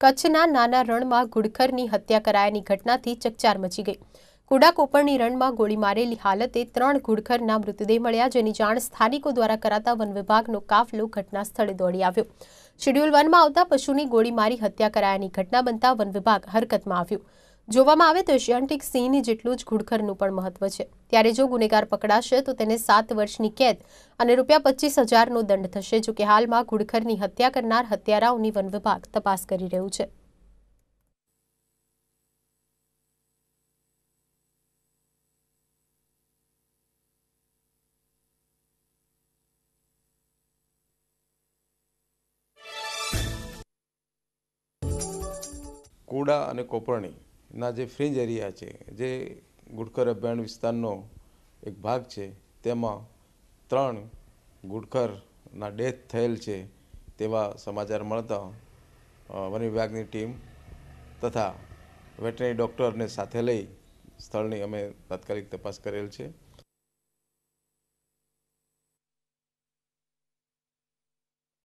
કચ્છના નાના રણમાં ઘુડખરની હત્યા કરાયાની ઘટનાથી ચકચાર મચી ગઈ. કુડા કોપરની રણમાં ગોળી મારેલી હાલતે ત્રણ ઘુડખરના મૃતદેહ મળ્યા, જેની જાણ સ્થાનિકો દ્વારા કરાતા વન વિભાગનો કાફલો ઘટના સ્થળે દોડી આવ્યો. શેડ્યુલ વનમાં આવતા પશુની ગોળી મારી હત્યા કરાયાની ઘટના બનતા વન વિભાગ હરકતમાં આવ્યું. જોવામાં આવે તો એશિયાન્ટિક સિંહની જેટલું જ ઘુડખરનું પણ મહત્વ છે. ત્યારે જો ગુનેગાર પકડાશે તો તેને સાત વર્ષની કેદ અને રૂપિયા પચીસ હજારનો દંડ થશે જો હાલમાં ઘુડખરની હત્યા કરનાર હત્યારાઓની વન વિભાગ તપાસ કરી રહ્યું છે. કુડા અને કોપરણીના જે ફ્રિન્જ એરિયા છે, જે ગુડખર અભયારણ્ય વિસ્તારનો એક ભાગ છે, તેમાં ત્રણ ગુડખરના ડેથ થયેલ છે તેવા સમાચાર મળતા વન વિભાગની ટીમ તથા વેટનરી ડૉક્ટરને સાથે લઈ સ્થળની અમે તાત્કાલિક તપાસ કરેલ છે.